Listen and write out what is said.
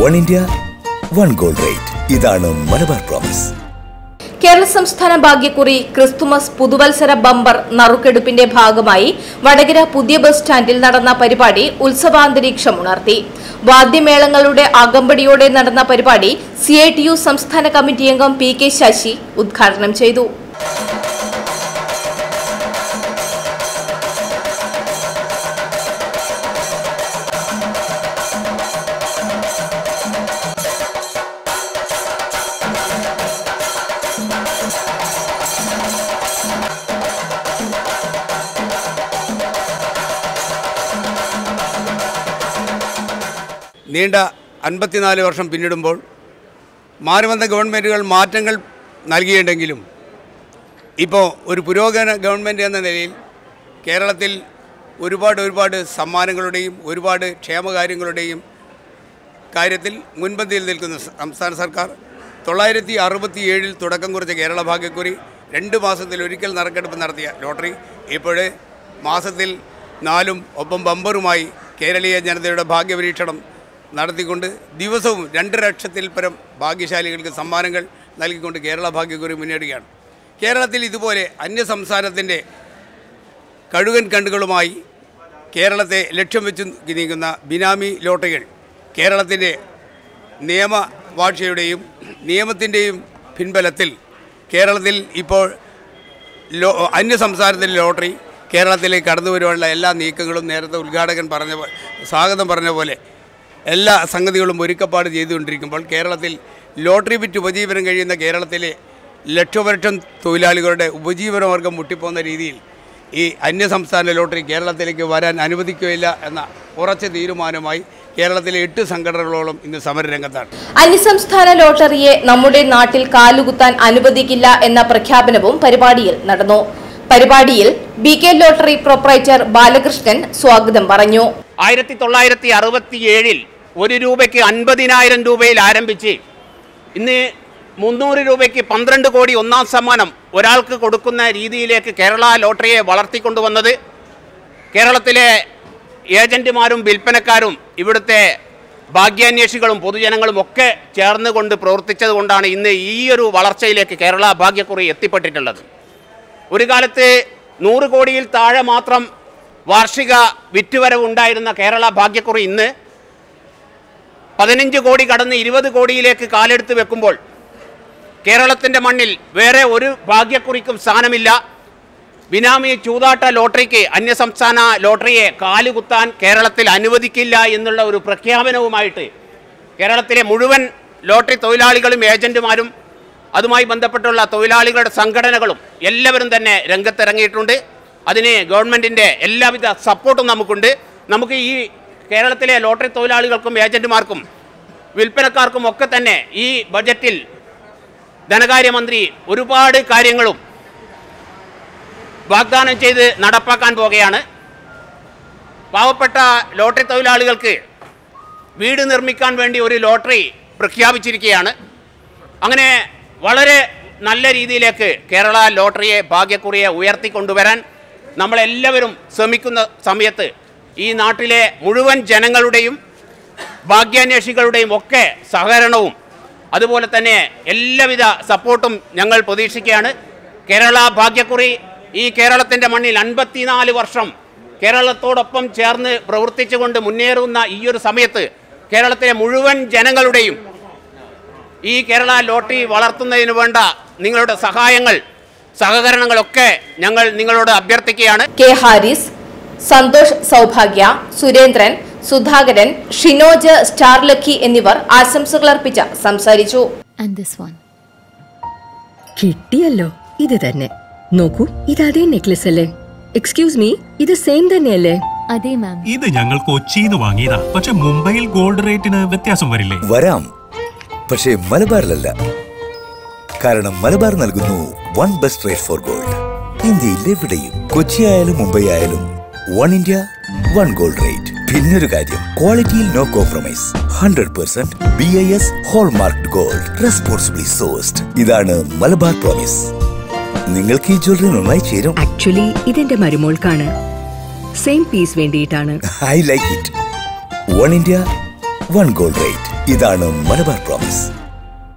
One India one gold rate. ഇതാണ് Malabar promise Kerala സംസ്ഥാന ഭാഗ്യക്കുറി ക്രിസ്തുമസ് പുതുവത്സര ബമ്പർ നറുക്കെടുപ്പിന്റെ ഭാഗമായി വടകര പുതിയ ബസ് സ്റ്റാൻഡിൽ നടന്ന പരിപാടി ഉത്സവാന്തരീക്ഷം ഉണർത്തി. വാദ്യമേളങ്ങളുടെ അകമ്പടിയോടെ നടന്ന പരിപാടി സി സംസ്ഥാന കമ്മിറ്റി അംഗം പി കെ ശശി ഉദ്ഘാടനം ചെയ്തു. നീണ്ട അൻപത്തിനാല് വർഷം പിന്നിടുമ്പോൾ മാറിവന്ന ഗവൺമെന്റുകൾ മാറ്റങ്ങൾ നൽകിയിട്ടുണ്ടെങ്കിലും ഇപ്പോൾ ഒരു പുരോഗമന ഗവൺമെന്റ് എന്ന നിലയിൽ കേരളത്തിൽ ഒരുപാട് ഒരുപാട് സമ്മാനങ്ങളുടെയും ഒരുപാട് ക്ഷേമകാര്യങ്ങളുടെയും കാര്യത്തിൽ മുൻപന്തിയിൽ നിൽക്കുന്ന സംസ്ഥാന സർക്കാർ തൊള്ളായിരത്തി അറുപത്തി ഏഴിൽ തുടക്കം കുറിച്ച കേരള ഭാഗ്യക്കുറി രണ്ട് മാസത്തിൽ ഒരിക്കൽ നറുക്കെടുപ്പ് നടത്തിയ ലോട്ടറി. ഇപ്പോൾ മാസത്തിൽ നാലും ഒപ്പം ബമ്പറുമായി കേരളീയ ജനതയുടെ ഭാഗ്യപരീക്ഷണം നടത്തിക്കൊണ്ട് ദിവസവും രണ്ട് ലക്ഷത്തിൽ പരം ഭാഗ്യശാലികൾക്ക് സമ്മാനങ്ങൾ നൽകിക്കൊണ്ട് കേരള ഭാഗ്യക്കുറി മുന്നേറുകയാണ്. കേരളത്തിൽ ഇതുപോലെ അന്യ സംസ്ഥാനത്തിന്റെ കഴുകൻ കണ്ടുകളുമായി കേരളത്തെ ലക്ഷ്യം വെച്ച് നീങ്ങുന്ന ബിനാമി ലോട്ടറികൾ കേരളത്തിന്റെ നിയമവാഴ്ചയുടെയും നിയമത്തിന്റെയും പിൻബലത്തിൽ കേരളത്തിൽ ഇപ്പോൾ ലോ അന്യ സംസ്ഥാനത്തിലെ ലോട്ടറി കേരളത്തിലേക്ക് കടന്നു വരുവാനുള്ള എല്ലാ നീക്കങ്ങളും നേരത്തെ ഉദ്ഘാടകൻ പറഞ്ഞ സ്വാഗതം പറഞ്ഞ പോലെ എല്ലാ സംഗതികളും ഒരുക്കപ്പാട് ചെയ്തുകൊണ്ടിരിക്കുമ്പോൾ കേരളത്തിൽ ലോട്ടറി വിറ്റ് ഉപജീവനം കഴിയുന്ന കേരളത്തിലെ ലക്ഷപരക്ഷം തൊഴിലാളികളുടെ ഉപജീവനമാർഗം മുട്ടിപ്പോകുന്ന രീതിയിൽ ഈ അന്യസംസ്ഥാന ലോട്ടറി കേരളത്തിലേക്ക് വരാൻ അനുവദിക്കുകയില്ല എന്ന ഉറച്ച തീരുമാനമായി കേരളത്തിലെ എട്ട് സംഘടനകളോളം ഇന്ന് സമരരംഗത്താണ്. അന്യസംസ്ഥാന ലോട്ടറിയെ നമ്മുടെ നാട്ടിൽ കാലുകുത്താൻ അനുവദിക്കില്ല എന്ന പ്രഖ്യാപനവും പരിപാടിയിൽ നടന്നു. പരിപാടിയിൽ B K lottery proprietor Balakrishnan സ്വാഗതം പറഞ്ഞു. ആയിരത്തി തൊള്ളായിരത്തി അറുപത്തി ഏഴിൽ ഒരു രൂപയ്ക്ക് അൻപതിനായിരം രൂപയിൽ ആരംഭിച്ച് ഇന്ന് മുന്നൂറ് രൂപയ്ക്ക് പന്ത്രണ്ട് കോടി ഒന്നാം സമ്മാനം ഒരാൾക്ക് കൊടുക്കുന്ന രീതിയിലേക്ക് കേരള ലോട്ടറിയെ വളർത്തിക്കൊണ്ടുവന്നത്. കേരളത്തിലെ ഏജന്റുമാരും വിൽപ്പനക്കാരും ഇവിടുത്തെ ഭാഗ്യാന്വേഷികളും പൊതുജനങ്ങളും ഒക്കെ ചേർന്നുകൊണ്ട് പ്രവർത്തിച്ചത് കൊണ്ടാണ് ഇന്ന് ഈ ഒരു വളർച്ചയിലേക്ക് കേരള ഭാഗ്യക്കുറി എത്തിപ്പെട്ടിട്ടുള്ളത്. ഒരു കാലത്ത് നൂറ് കോടിയിൽ താഴെ മാത്രം വാർഷിക വിറ്റുവരവ് ഉണ്ടായിരുന്ന കേരള ഭാഗ്യക്കുറി ഇന്ന് പതിനഞ്ച് കോടി കടന്ന് ഇരുപത് കോടിയിലേക്ക് കാലെടുത്ത് വെക്കുമ്പോൾ കേരളത്തിന്റെ മണ്ണിൽ വേറെ ഒരു ഭാഗ്യക്കുറിക്കും സ്ഥാനമില്ല. ബിനാമി ചൂതാട്ട ലോട്ടറിക്ക് അന്യസംസ്ഥാന ലോട്ടറിയെ കാലുകുത്താൻ കേരളത്തിൽ അനുവദിക്കില്ല എന്നുള്ള ഒരു പ്രഖ്യാപനവുമായിട്ട് കേരളത്തിലെ മുഴുവൻ ലോട്ടറി തൊഴിലാളികളും ഏജന്റുമാരും അതുമായി ബന്ധപ്പെട്ടുള്ള തൊഴിലാളികളുടെ സംഘടനകളും എല്ലാവരും തന്നെ രംഗത്തിറങ്ങിയിട്ടുണ്ട്. അതിന് ഗവൺമെന്റിന്റെ എല്ലാവിധ സപ്പോർട്ടും നമുക്കുണ്ട്. നമുക്ക് ഈ കേരളത്തിലെ ലോട്ടറി തൊഴിലാളികൾക്കും ഏജന്റുമാർക്കും വിൽപ്പനക്കാർക്കും ഒക്കെ തന്നെ ഈ ബജറ്റിൽ ധനകാര്യമന്ത്രി ഒരുപാട് കാര്യങ്ങളും വാഗ്ദാനം ചെയ്ത് നടപ്പാക്കാൻ പോകുകയാണ് പാവപ്പെട്ട ലോട്ടറി തൊഴിലാളികൾക്ക് വീട് നിർമ്മിക്കാൻ വേണ്ടി ഒരു ലോട്ടറി പ്രഖ്യാപിച്ചിരിക്കുകയാണ്. അങ്ങനെ വളരെ നല്ല രീതിയിലേക്ക് കേരള ലോട്ടറിയെ ഭാഗ്യക്കുറിയെ ഉയർത്തിക്കൊണ്ടുവരാൻ നമ്മളെല്ലാവരും ശ്രമിക്കുന്ന സമയത്ത് ഈ നാട്ടിലെ മുഴുവൻ ജനങ്ങളുടെയും ഭാഗ്യാന്വേഷികളുടെയും ഒക്കെ സഹകരണവും അതുപോലെ തന്നെ എല്ലാവിധ സപ്പോർട്ടും ഞങ്ങൾ പ്രതീക്ഷിക്കുകയാണ്. കേരള ഭാഗ്യക്കുറി ഈ കേരളത്തിന്റെ മണ്ണിൽ അൻപത്തിനാല് വർഷം കേരളത്തോടൊപ്പം ചേർന്ന് പ്രവർത്തിച്ചുകൊണ്ട് മുന്നേറുന്ന ഈ ഒരു സമയത്ത് കേരളത്തിലെ മുഴുവൻ ജനങ്ങളുടെയും ഈ കേരള ലോട്ടറി വളർത്തുന്നതിന് വേണ്ട നിങ്ങളുടെ സഹായങ്ങൾ സഹകരണങ്ങളൊക്കെ ഞങ്ങൾ നിങ്ങളോട് അഭ്യർത്ഥിക്കുകയാണ്. K Haris Santhosh Saubhagya Surendran Sudhakaran Shinoj Star Lucky എന്നിവർ ആശംസകൾ അർപ്പിച്ച സംസാരിച്ചു. കിട്ടിയല്ലോ ഇത് തന്നെ. നോക്കൂ ഇത് അതേ നെക്ലസ് അല്ലേ? എക്സ്ക്യൂസ് മീ ഇത് സെയിം തന്നെയല്ലേ? അതെ മാം ഇത് ഞങ്ങൾ കൊച്ചിന്ന് വാങ്ങിയതാ. പക്ഷെ മുംബൈയിൽ ഗോൾഡ് റേറ്റിന് വ്യത്യാസം വരില്ലേ? വരാം. പക്ഷേ മലബാറിലല്ല. കാരണം മലബാർ നൽകുന്നു one best rate for gold ഇന്ത്യയിൽ എവിടെയും കൊച്ചി ആയാലും മുംബൈ ആയാലും one India one gold rate പിന്നൊരു കാര്യം ക്വാളിറ്റിയിൽ no compromise hundred percent B I S hallmark gold responsibly sourced ഇതാണ് മലബാർ പ്രോമിസ് നിങ്ങൾക്ക് ഈ ജ്വല്ലറി നന്നായി ചേരും. ആക്ച്വലി ഇതെന്റെ മരുമോൾക്കാണ്. സെയിം പീസ് വേണ്ടിയിട്ടാണ്. I like it one India one gold rate ഇതാണ് മലബാർ പ്രോമിസ്